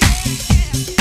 yeah.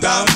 dum